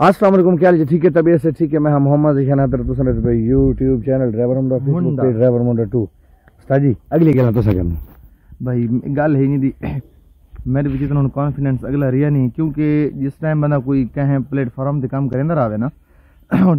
अस्सलाम वालेकुम क्या है ठीक है तबीयत से ठीक है मैं मोहम्मद ईशान पे YouTube चैनल ड्राइवर मुंडा फेसबुक। ड्राइवर मुंडा 2 उस्ताद जी अगली गल्ला तुसा करना भाई गल है नहीं दी मेरे विच इतना कॉन्फिडेंस अगला रिया नहीं क्योंकि जिस टाइम बंदा कोई कहें प्लेटफॉर्म ते काम करेंदा रहे ना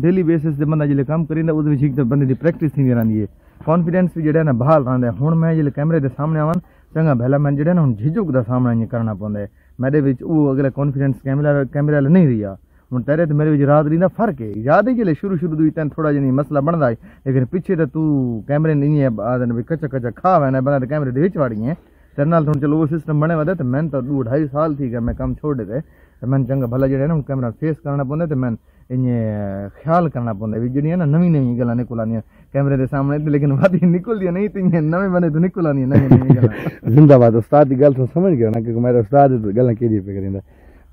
डेली बेसिस ते बंदा ज़िले काम करेंदा उस विच एक बंदे दी प्रैक्टिस थींदी रहंदी है कॉन्फिडेंस भी जेड़ा ना बहाल रहंदा है हुन मैं ज़िले कैमरे दे सामने आवन चंगा भला मैं जेड़ा ना हुन झिझक दा सामना करना पौंदा है मेरे विच वो अगला कॉन्फिडेंस कैमरा कैमरे वाला नहीं रिया ਹੁਣ ਤੇਰੇ ਤੇ ਮੇਰੇ ਵਿੱਚ ਰਾਤ ਦੀ ਨਾ ਫਰਕ ਹੈ ਯਾਦ ਹੈ ਜਿਹੜੇ ਸ਼ੁਰੂ ਸ਼ੁਰੂ ਦੀ ਤੈਨੂੰ ਥੋੜਾ ਜਿਹਾ ਮਸਲਾ ਬਣਦਾ ਹੈ ਲੇਕਿਨ ਪਿੱਛੇ ਤੇ ਤੂੰ ਕੈਮਰੇ ਨਹੀਂ ਹੈ ਆਦਨ ਵੀ ਕੱਚਾ ਕੱਚਾ ਖਾ ਵੈਣਾ ਬੰਦਾ ਤੇ ਕੈਮਰੇ ਦੇ ਵਿੱਚ ਵੜ ਗਏ ਤੇਰੇ ਨਾਲ ਹੁਣ ਚਲੋ ਉਹ ਸਿਸਟਮ ਬਣੇ ਵਦਾ ਤੇ ਮੈਂ ਤਾਂ 2 2.5 ਸਾਲ ਥੀ ਗਿਆ ਮੈਂ ਕੰਮ ਛੋੜ ਦਿੱਤੇ ਤੇ ਮੈਂ ਚੰਗਾ ਭਲਾ ਜਿਹੜਾ ਨਾ ਹੁਣ ਕੈਮਰਾ ਫੇਸ ਕਰਨਾ ਪੈਂਦਾ ਤੇ ਮੈਂ ਇੰਨੇ ਖਿਆਲ ਕਰਨਾ ਪੈਂਦਾ ਵੀ ਜਿਹੜੀਆਂ ਨਾ ਨਵੀਂ ਨਵੀਂ ਗੱਲਾਂ ਨਿਕਲ ਆਉਂਦੀਆਂ ਕੈਮਰੇ ਦੇ ਸਾਹਮਣੇ ਤੇ ਲੇਕਿਨ ਵਾਦੀ ਨਿਕਲਦੀਆਂ ਨਹੀਂ ਤੇ ਇੰਨੀਆਂ ਨਵੇਂ ਬੰਦੇ ਤੋਂ ਨਿਕਲ ਆਉਂਦੀਆਂ ਨਵੀਂ ਨਵੀਂ ਗੱਲਾਂ जिंदाबाद उस्ताद की गल तो समझ गया ना क्योंकि मेरा उस्ताद गल्ला केदी पे करिंदा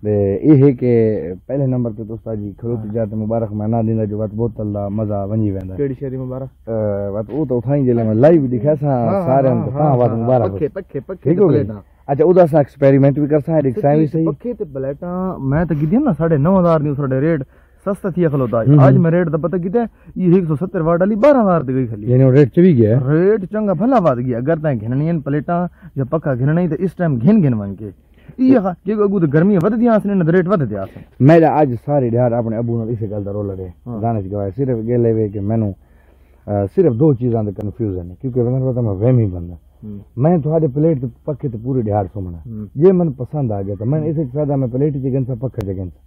इहे के पहले नंबर तो जी हाँ। मुबारक ना जो मज़ा वेंदा। केड़ी शेरी मुबारक? तो उठाई जेले में लाइव दिखा हाँ, सा हाँ, सारे हम मुबारक। पक्के पक्के पक्के प्लेटा अच्छा उदा सा एक्सपेरिमेंट भी सही? पक्के ते प्लेटा मैं तो गिदी ना 9500 नी रेट सस्ता थी हम्म, हम्म। आज मैं रेट पता ये 170 वाट वाली 12000 दी गई खली यानी रेट गया। रेट चंगा भला बात गया अगर ता घिननी प्लेटा पक्का घिननी तो इस टाइम घिन घिन के। इहे हा कि अगू तो गर्मी वधदियाँ आसन न रेट वधदे आसन मेरा आज सारे ध्यान अपने अबू नाल इसे गल दा रोल रहे हाँ। गाने च गवाए सिर्फ़ गेले वे कि मैनू सिर्फ़ दो चीजां दा कंफ्यूजन है क्योंकि मैं पता मैं वहमी बंदा मैं थोड़े प्लेट ते पक्के ते पूरे ध्यान सुमना हम्म। ये मन पसंद आ गया तो मैं इसे फ़ायदा मैं प्लेट चिकन सा पक्का चिकन सा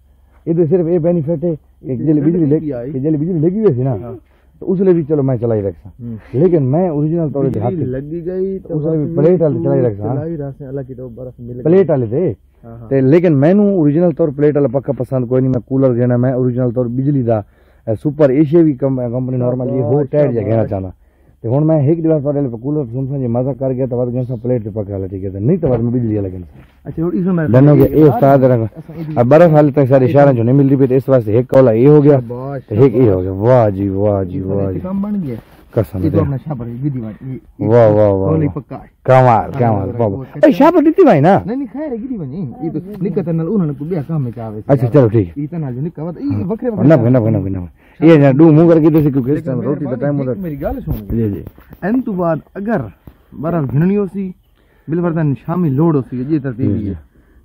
ये सिर्फ़ ये बेनिफिट है एक जल्दी बिजली लग आई। कि जल्दी बिजली लगी हुई थी ना हाँ। तो उसने भी चलो मैं चलाई रखसा लेकिन मैं ओरिजिनल तौर पे लगी गई तो उसने भी प्लेट वाले चलाई रखा, हाँ। रहा से अल्लाह की तो प्लेट वाले थे। हाँ, हाँ। ते लेकिन मैनू ओरिजिनल तौर प्लेट वाला पक्का पसंद कोई नहीं मैं कूलर देना मैं ओरिजिनल तौर बिजली अ, सुपर एशिया भी कंपनी नॉर्मल ये हो टाइट हुन मैं एक दिवस वाले कूलर सुन सुन मज़ा कर गया तो बाद गन सा प्लेट पक्का वाला ठीक है? नहीं तो बाद में बिजली वाला अच्छा और इसमें मैं ए उस्ताद रंग अब बर्फ़ हाल तक सारे इशारे जो नहीं मिल रही पे तो इस वास्ते एक कौला ये हो गया। तो एक ये हो गया। वाह जी वाह जी वाह जी। काम बन गया। कसम ये तो अपना शापर विधि वाली वाह वाह वाह पक्का कमाल कमाल बाबा ए शाबाश दीदी भाई ना। नहीं नहीं खैर है गिरी ये तो निकत उन्होंने को बिया काम में चावे अच्छा चलो ठीक। है इतना जो निकत ये वखरे ना ना ना ना ये ना डू मुंह करके तो क्योंकि इस टाइम रोटी का टाइम होता मेरी गल सुन जी जी एन तो बाद अगर बर्फ घिननी होसी बिल वरदान शामी लोड होसी ये तरतीब ही है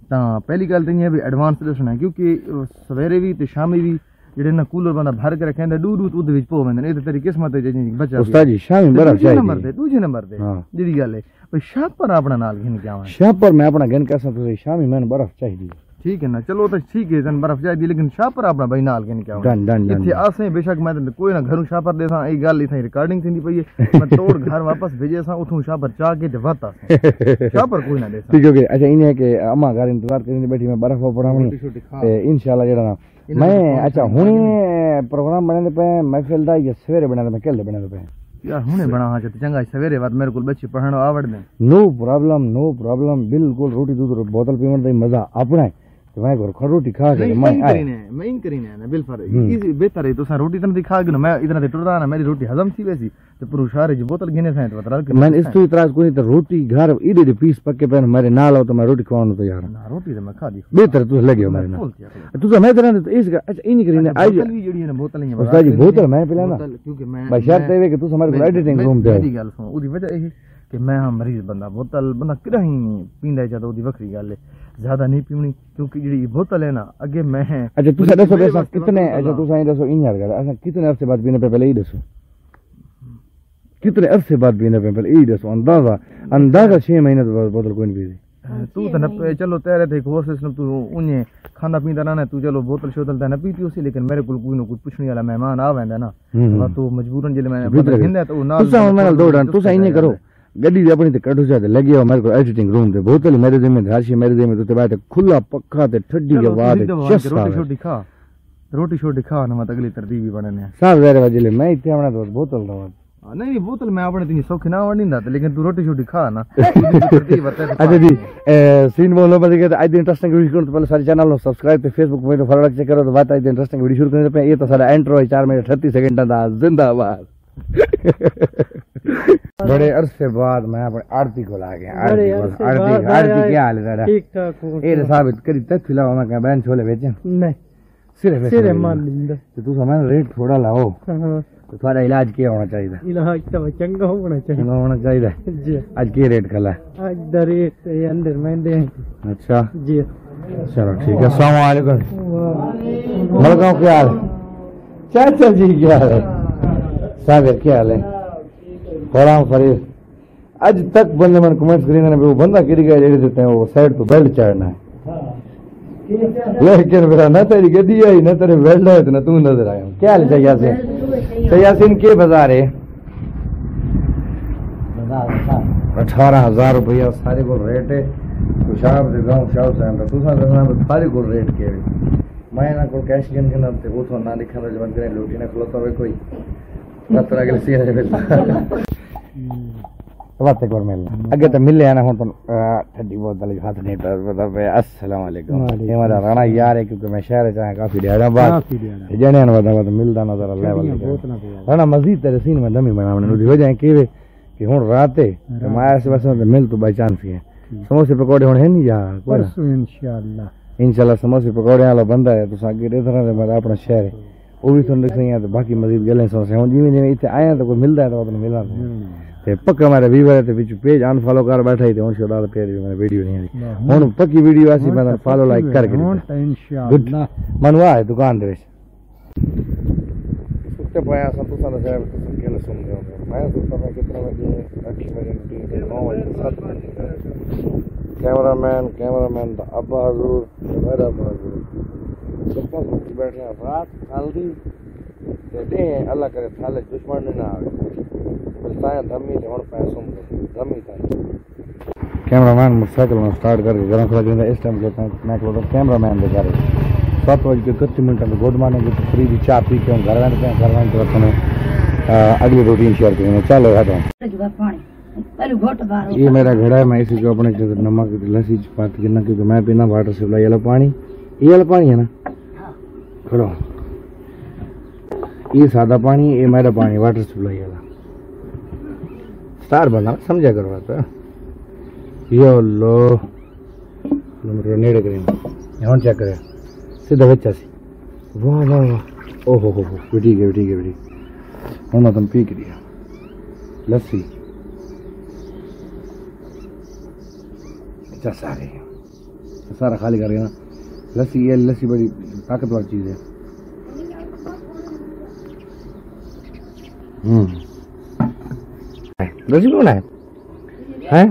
ਤਾਂ ਪਹਿਲੀ ਗੱਲ ਤਾਂ ਇਹ ਹੈ ਵੀ ਐਡਵਾਂਸ ਦੱਸਣਾ ਹੈ ਕਿਉਂਕਿ ਅਹ, ਸਵੇਰੇ ਵੀ ਤੇ ਸ਼ਾਮੀ ਵੀ ਜਿਹੜੇ ਨਾ ਕੂਲਰ ਬੰਦਾ ਭਰ ਕੇ ਰੱਖਿਆ ਹੁੰਦਾ ਦੂ ਦੂ ਉਹਦੇ ਵਿੱਚ ਪੋ ਬੰਦੇ ਨੇ ਇਹ ਤਾਂ ਤੇਰੀ ਕਿਸਮਤ ਹੈ ਜੇ ਬੱਚਾ ਵੀ उस्ताद जी शामी ਤੇ बर्फ ਦੂਜੇ ਨੰਬਰ चाहिए ਤੇ ਦੂਜੇ ਨੰਬਰ ਤੇ ਹਾਂ। ਜਿਹੜੀ ਗੱਲ ਹੈ ਉਹ ਸ਼ਾਪਰ ਆਪਣਾ ਨਾਲ ਘਿਨ ਕੇ ਆਵਾਂ शाह पर मैं अपना गन कैसा तो शामी मैंने बर्फ चाहिए ठीक है ना? चलो तो ठीक है जन बर्फ़ जाए दी लेकिन शापर अपना भाई नाल के क्या डन डन डन इथे आसे बेशक मैं तो कोई ना घरों शापर दे सा ई गल इथे रिकॉर्डिंग थींदी पई है। मैं तोड़ घर वापस भेजे सा उठो शापर चा के दवाता शापर कोई ना दे ठीक हो अच्छा इने के अम्मा घर इंतज़ार करने बैठी मैं बर्फ़ पड़ावनी ते इंशाल्लाह जेड़ा ना। मैं तो अच्छा हुने प्रोग्राम बनाने पे महफिल दा या सवेरे बनाने पे कल बनाने पे। यार हुने बना हा जत चंगा सवेरे बाद मेरे को बच्चे पढ़ानो आवड़ में नो प्रॉब्लम नो प्रॉब्लम बिल्कुल रोटी दूध बोतल पीवण दे मज़ा अपना है। मैं घर खा रोटी खा के नहीं मैं करीने मैं इन करीने ना बिल फर। इजी बेहतर है तो सा रोटी तन दिखा के ना मैं इतना ते टुरा ना मेरी रोटी हजम थी वैसी तो पर सारे जो बोतल गिने थे तो बता के मैंने इस तो इतराज कोई नहीं तो रोटी घर इधे दे पीस पक्के पे मेरे नाल आओ तो मैं रोटी खवाऊं तो यार ना रोटी तो मैं खा दी बेहतर तू लगे हो मेरे दिया तू तो मैं तेरा तो इस अच्छा इन करीने आज बोतल भी जड़ी है ना बोतल ही उस्ताद जी बोतल मैं पिलाना क्योंकि मैं बशर्ते वे कि तू हमारे को एडिटिंग रूम दे मेरी गल सुन ओदी वजह ये कि मैं हाँ मरीज़ बंदा बोतल बंदा किदा ही पींदा जद ओदी वखरी गल ज़्यादा नहीं पीनी क्योंकि जड़ी बोतल है ना अगे मैं अच्छा तू दसो मेरे कितने अच्छा तू साईं दसो इन यार कर। अच्छा कितने अरसे बाद पीने पे पहले ही दसो कितने अरसे बाद पीने पे पहले यही दसो अंदाज़ा अंदाज़ा छह महीने तो बोतल कोई नहीं पीती। तू तो न चलो तेरे थे हो सिस्टम तू उन्हें खाना पींदा रहना तू चलो बोतल शोतल तो न पीती उसी लेकिन मेरे को कोई ना कोई पुछने वाला मेहमान आ वेंदा ना। हम्म। तो मजबूरन ज़िले मैं हिंदा तो नाल तुसा मैं दो डन तुसा इन्हें करो। गड्डी अपनी ते कढो जा लगे हो मेरे को एडिटिंग रूम ते बोतल मेरे दे में राशि मेरे दे में तो बात खुला पक्का ते ठड्डी के बाद रोटी छोटी खा। रोटी छोटी खा ना मत अगली तरतीब ही बनने साहब जरे वजले मैं इथे आना तो बोतल दवा। नहीं नहीं बोतल मैं अपने तीन सौखी ना वड़ी ना लेकिन तू रोटी छोटी खा ना। दे अच्छा जी सीन बोलो बस के आज इंटरेस्टिंग वीडियो शुरू तो पहले सारे चैनल को सब्सक्राइब ते फेसबुक पे फॉलो रख करो तो बात आज इंटरेस्टिंग वीडियो शुरू करने पे ये तो सारा एंट्रो है 4 मिनट 38 सेकंड दा जिंदाबाद। बड़े अरसे बाद मैं अपने आरती को ला गया आरती आरती क्या हाल है ठीक ठाक हूँ। ए तो साबित करी तक खिलाओ मैं बहन छोले बेचे। नहीं सिर्फ़ सिर्फ़ मान लिंदा। तो तू समय रेट थोड़ा लाओ। हाँ। तो थोड़ा इलाज क्या होना चाहिए। इलाज तो चंगा होना चाहिए। चंगा होना चाहिए। जी। आज के रेट का ला आज द रेट अंदर में दे अच्छा। जी। चलो ठीक है अस्सलाम वालेकुम क्या हाल? चाचा जी क्या हाल है? साबिर क्या हाल है? गुलाम फरीद। आज तक बंदे मन कमेंट्स करेंगे वो बंदा गिर गया रेडी देते हैं, वो साइड पे बेल्ट चढ़ना है। लेकिन मेरा ना तेरी गड्डी आई, ना तेरे बेल्ट आए ना तू नज़र आया। क्या हाल है यासीन तो यासीन के बाज़ार है? अठारह हज़ार रुपया, सारे को रेट है। खुशाब दे गाँव शाव से अंदर दूसरा करना सारे को रेट के मैं ना को कैश गिन के ना ते वो तो ना लिखा था जब करे, लूटी ना, खलोता हुए कोई। में दमी बनावने हो जाए कि हुन रात बस मिल तो चांस है समोसे पकौड़े हुन है नहीं यार परसों इंशाल्लाह इंशाल्लाह समोसे पकौड़े वाला बंदा है तो अगे दे अपना शहर है वो भी सुन रही है तो बाकी मजीद गलें समोसे हुन जिवें जिवें इतने आया तो कोई मिलदा है तो अपने मिलना ते पक्का मेरा व्यूवर है ते विच पेज अनफॉलो कर बैठा ही ते हुन शोड़ा पेज मेरा वीडियो नहीं आई हुन पक्की वीडियो आसी मैं फॉलो लाइक करके ਹੁਣ दित्ता। ਤਾਂ गुड इंशाल्लाह मनुआ है दुकान दे विच सुत्ते पाया सा तुसा ने साहब केले सुन रहे हो मैं सुत्ता मैं कितना बजे अठी बजे तीन से नौ बजे सात बजे कैमरामैन कैमरामैन दा अब्बा हजूर मेरा अब्बा हजूर बैठे हैं रात हल्दी ते दे अल्लाह करे थाले दुश्मन ने ना आवे बलताया धमी ते हुन पाया सुन धमी था कैमरामैन मोटरसाइकिल में स्टार्ट करके घर खड़ा करेंगे इस टाइम कहता हूँ मैं कहता कैमरामैन दे घर सात बज के इकतीस मिनट में गुड मॉर्निंग की फ्री की चाय पी के घर आने पे घर के बाद हमें अगली रूटीन शेयर करेंगे चलो हटो बार ये मेरा घड़ा है मैं इसी को अपने नमक लस्सी पाती गिरना क्योंकि मैं पीना वाटर सप्लाई वाला पानी ये वाला पानी है ना खड़ो। ये सादा पानी, ये मेरा पानी वाटर सप्लाई वाला। स्टार बना समझा करो बात यो लो लो नेड़े करेंगे यहाँ चेक करें? सीधा बच्चा सी। वाह वाह वाह। ओहो, हो हो हो बेटी गई बेटी गई बेटी हूँ। तुम पी के दिया। लस्सी अच्छा सारे सारा खाली कर ना। लस्सी ये लस्सी बड़ी ताकतवर चीज़ है। हम्म। लस्सी कौन है? हैं?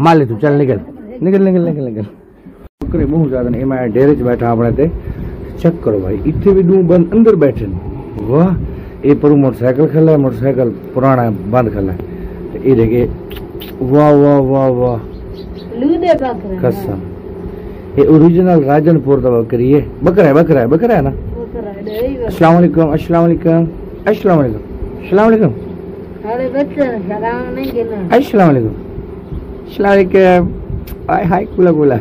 मान ले तू चल निकल। निकल निकल निकल निकल। बकरे बहुत ज़्यादा नहीं मैं डेरे च बैठा अपने ते। चेक करो भाई इतने भी दू बंद अंदर बैठे वाह ये पर मोटरसाइकिल खला है मोटरसाइकिल पुराना है बंद खला है। तो ये ओरिजिनल राजनपुर का बकरी है बकरा है बकरा है बकरा है ना? अस्सलाम वालेकुम अस्सलाम वालेकुम अस्सलाम वालेकुम अस्सलाम वालेकुम। अरे बच्चे सलाम नहीं गिना अस्सलाम वालेकुम। अस्सलाम वालेकुम। हाय हाय कुला कुला।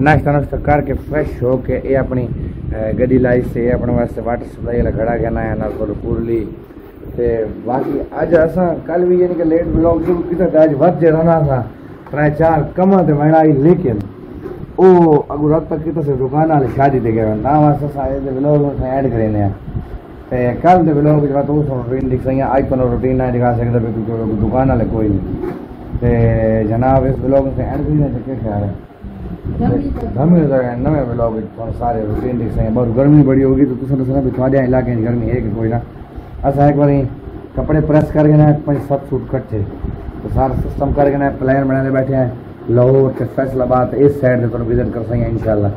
नाश्ता नाश्ता करके फ्रेश होके ये अपनी गड्डी लाई से अपने वास्ते वाटर सप्लाई वाला घड़ा कहना है ना थोड़ी पूरली। ते बाकी अज असां कल भी यानी कि लेट ब्लॉग शुरू किया अज वध जे रहना था त्रै चार कम ते आई लेकिन ओ अगु रात तक कितो से दुकान वाले शादी ते गए ना वास्ते सारे दे ब्लॉग में ऐड करेने हैं ते कल दे ब्लॉग ਵਿੱਚ तो सुन रूटीन दिख सही आज को रूटीन ना दिखा सकदा क्योंकि दुकान वाले कोई नहीं। ते जनाब इस ब्लॉग से ऐड करने से क्या ख्याल है? गर्मी तो है नवे ब्लॉग थोड़ा सारे रूटीन दिख सही बहुत गर्मी बड़ी होगी तो तुसें दसना भी थोड़े इलाके च गर्मी है कि कोई ना। असां एक बारी कपड़े प्रेस करके ना पंज सत्त सूट कट्ठे तो सारा सिस्टम करके ना प्लान बनाने बैठे हैं। लाहौर ते फैसलाबाद इस साइड से तुम विजिट कर सकें इंशाल्लाह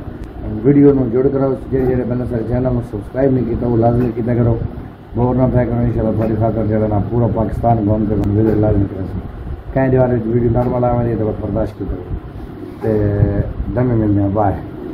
वीडियो ਨੂੰ ਜੁੜ ਕਰੋ ਜਿਹੜੇ ਜਿਹੜੇ ਬੰਦੇ ਸਾਡੇ ਚੈਨਲ ਨੂੰ ਸਬਸਕ੍ਰਾਈਬ ਨਹੀਂ ਕੀਤਾ ਉਹ ਲਾਜ਼ਮੀ ਕੀਤਾ ਕਰੋ ਬਹੁਤ ਨਾ ਪਿਆ ਕਰੋ ਇਨਸ਼ਾਅੱਲਾ ਤੁਹਾਡੀ ਖਾਤਰ ਜਿਹੜਾ ਨਾ ਪੂਰਾ ਪਾਕਿਸਤਾਨ ਘੁੰਮ ਕੇ ਤੁਹਾਨੂੰ ਵਿਜ਼ਿਟ ਲਾਜ਼ਮੀ ਕਰਾਂਗੇ ਕਹਿੰਦੇ ਵਾਲੇ ਵੀਡੀਓ ਨਾਰਮਲ ਆਵੇ ਤਾਂ ਬਰਦਾਸ਼ਤ ਕਰੋ ਤੇ ਦਮੇ ਮਿਲਦੇ ਆ ਬਾਏ